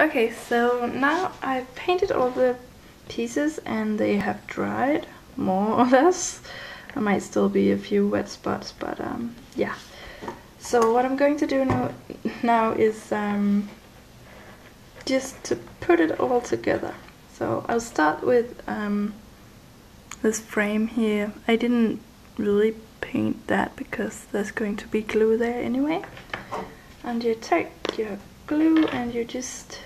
Okay, so now I've painted all the pieces and they have dried, more or less. There might still be a few wet spots, but um, yeah. So what I'm going to do now, now is um, just to put it all together. So I'll start with um, this frame here. I didn't really paint that because there's going to be glue there anyway. And you take your glue and you just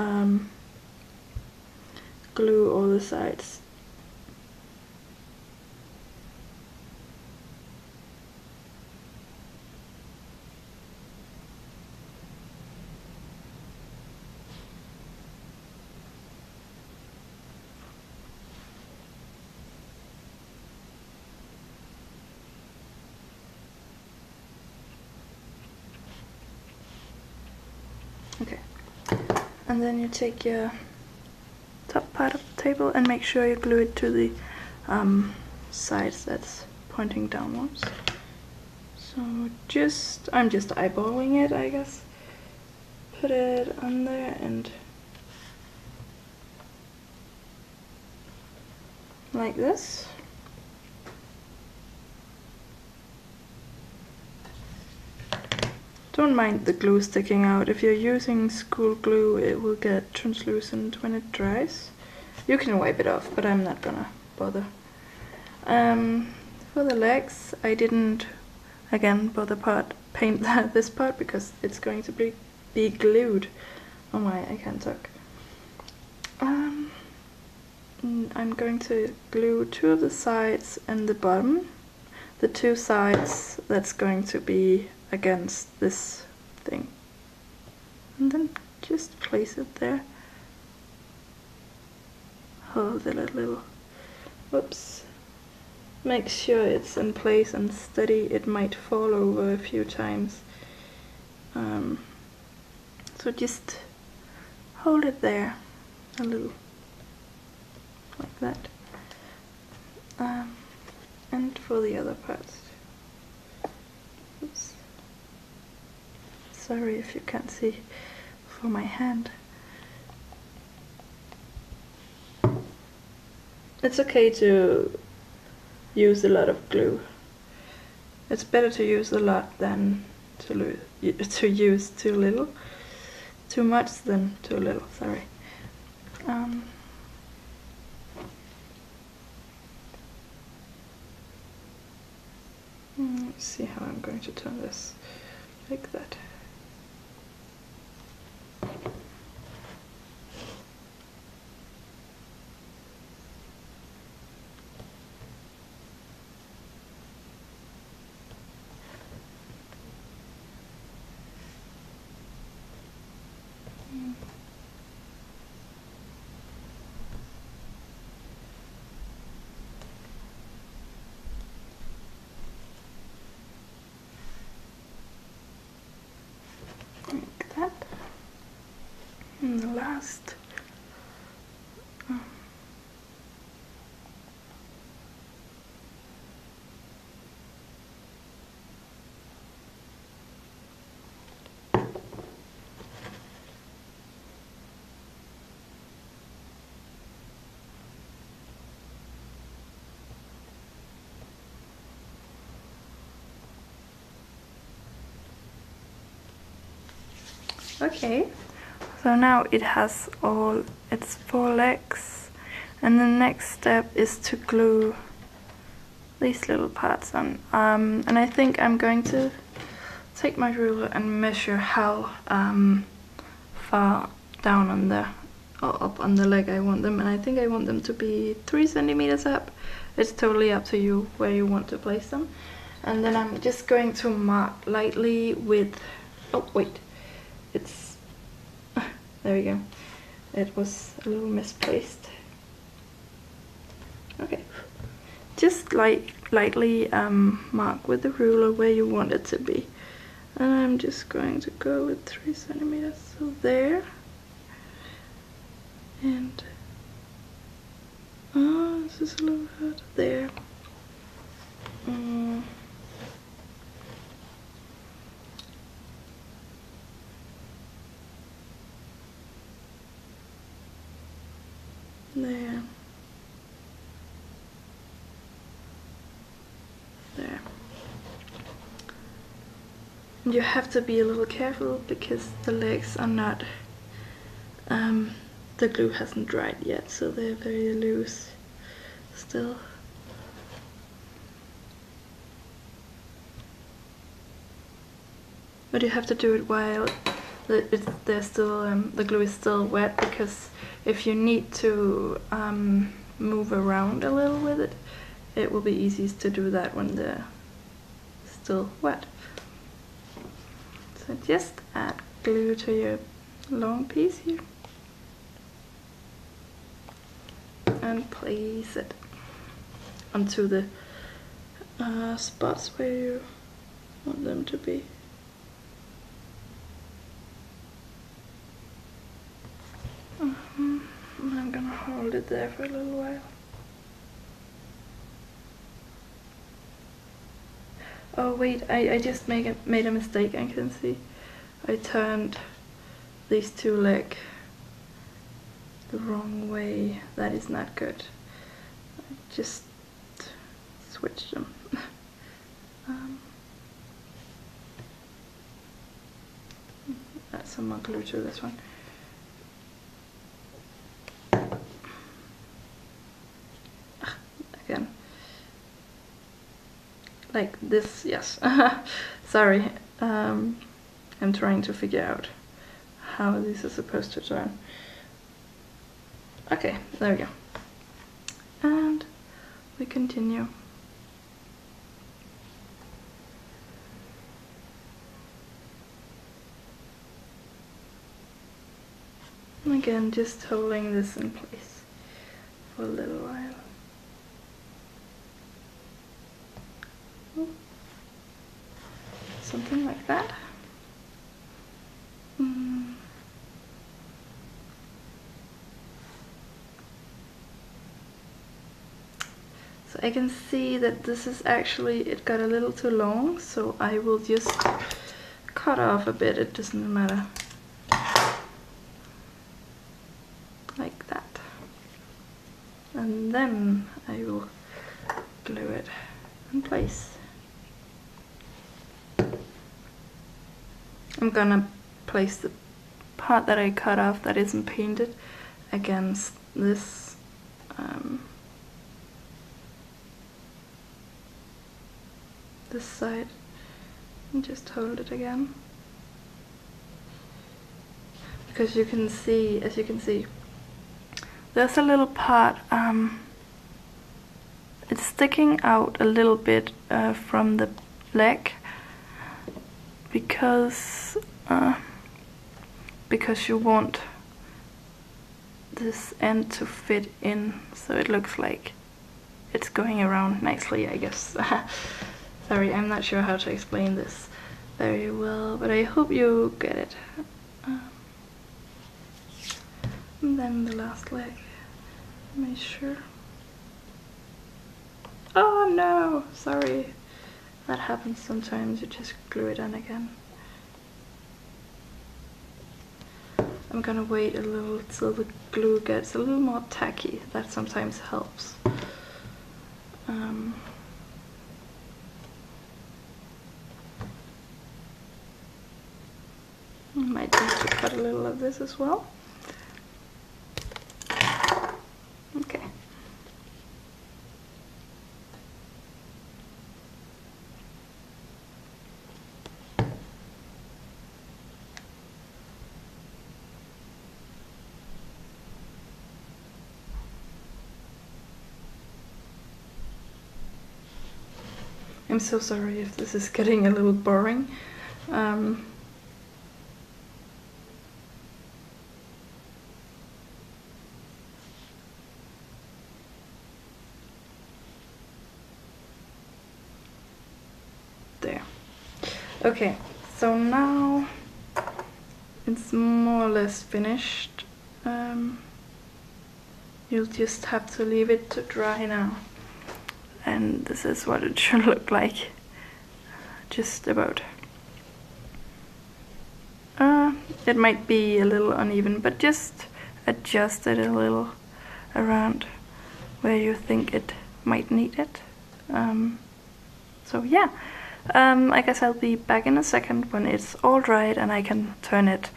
um, glue all the sides Okay. And then you take your top part of the table and make sure you glue it to the um, sides that's pointing downwards. So just, I'm just eyeballing it, I guess. Put it on there and like this. Don't mind the glue sticking out. If you're using school glue, it will get translucent when it dries. You can wipe it off, but I'm not gonna bother. Um, for the legs, I didn't, again, bother part, paint that, this part because it's going to be, be glued. Oh my, I can't talk. Um, I'm going to glue two of the sides and the bottom. The two sides, that's going to be against this thing. And then just place it there. Hold it a little. Whoops. Make sure it's in place and steady. It might fall over a few times. Um, so just hold it there a little like that. Um, and for the other parts. Oops. Sorry if you can't see for my hand. It's okay to use a lot of glue. It's better to use a lot than to, to use too little. Too much than too little, sorry. Um, hmm, let's see how I'm going to turn this like that. Like that and the last um, Okay, so now it has all its four legs and the next step is to glue these little parts on. Um, and I think I'm going to take my ruler and measure how um, far down on the or up on the leg I want them and I think I want them to be three centimeters up. It's totally up to you where you want to place them. And then I'm just going to mark lightly with, oh wait, it's there we go. It was a little misplaced. Okay. Just like lightly um, mark with the ruler where you want it to be. And I'm just going to go with three centimeters. So there. And oh this is a little bit there. Mm. There. There. And you have to be a little careful because the legs are not, um, the glue hasn't dried yet, so they're very loose still. But you have to do it while there's still um, the glue is still wet because if you need to um, move around a little with it, it will be easiest to do that when they're still wet. So just add glue to your long piece here and place it onto the uh, spots where you want them to be. I'm gonna hold it there for a little while. Oh wait, I, I just make a, made a mistake I can see. I turned these two legs the wrong way. That is not good. I just switched them. um, add some more glue to this one. again. Like this, yes. Sorry. Um, I'm trying to figure out how this is supposed to turn. Okay, there we go. And we continue. again, just holding this in place for a little while. Something like that. Mm. So I can see that this is actually, it got a little too long, so I will just cut off a bit, it doesn't matter. Like that. And then I will glue it in place. I'm gonna place the part that I cut off that isn't painted against this um, this side. And just hold it again. Because you can see as you can see there's a little part um, it's sticking out a little bit uh, from the leg because uh, because you want this end to fit in so it looks like it's going around nicely I guess. Sorry I'm not sure how to explain this very well but I hope you get it. Um, and then the last leg. Make sure? Oh no! Sorry that happens sometimes, you just glue it on again. I'm gonna wait a little till the glue gets a little more tacky, that sometimes helps. Um, might need to cut a little of this as well. I'm so sorry if this is getting a little boring. Um, there. Okay, so now it's more or less finished. Um, you'll just have to leave it to dry now and this is what it should look like just about uh, it might be a little uneven but just adjust it a little around where you think it might need it. Um, so yeah, um, I guess I'll be back in a second when it's all dried and I can turn it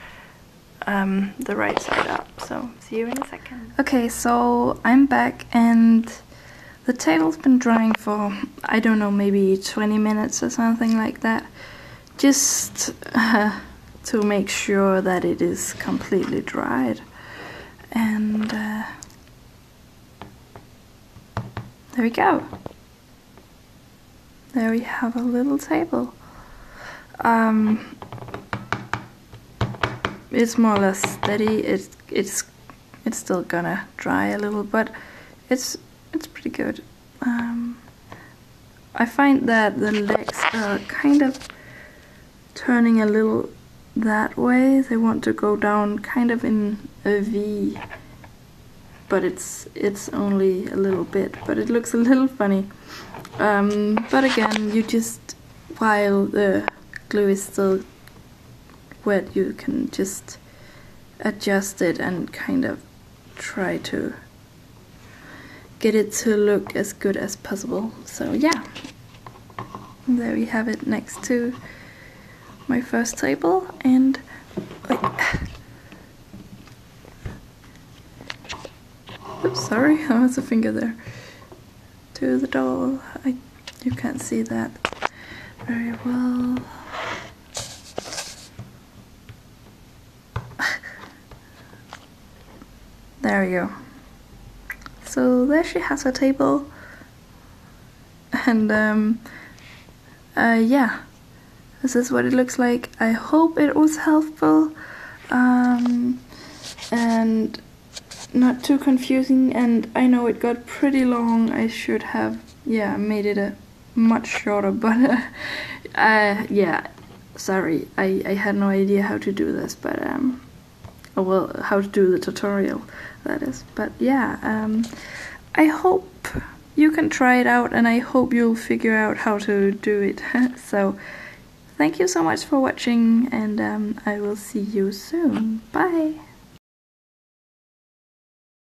um, the right side up. So see you in a second. Okay, so I'm back and the table's been drying for, I don't know, maybe 20 minutes or something like that. Just uh, to make sure that it is completely dried. And uh, there we go. There we have a little table. Um, it's more or less steady. It's it's it's still gonna dry a little, but it's pretty good. Um, I find that the legs are kind of turning a little that way. They want to go down kind of in a V, but it's it's only a little bit, but it looks a little funny. Um, but again, you just while the glue is still wet, you can just adjust it and kind of try to get it to look as good as possible. So yeah, there we have it next to my first table and Oops, sorry, I was a finger there. To the doll. I you can't see that very well. there we go. So there she has her table. And um uh yeah this is what it looks like. I hope it was helpful um, and not too confusing and I know it got pretty long. I should have yeah made it a much shorter but uh, uh, yeah sorry I, I had no idea how to do this but um oh, well how to do the tutorial that is but yeah um, I hope you can try it out and I hope you'll figure out how to do it so Thank you so much for watching and um, I will see you soon. Bye!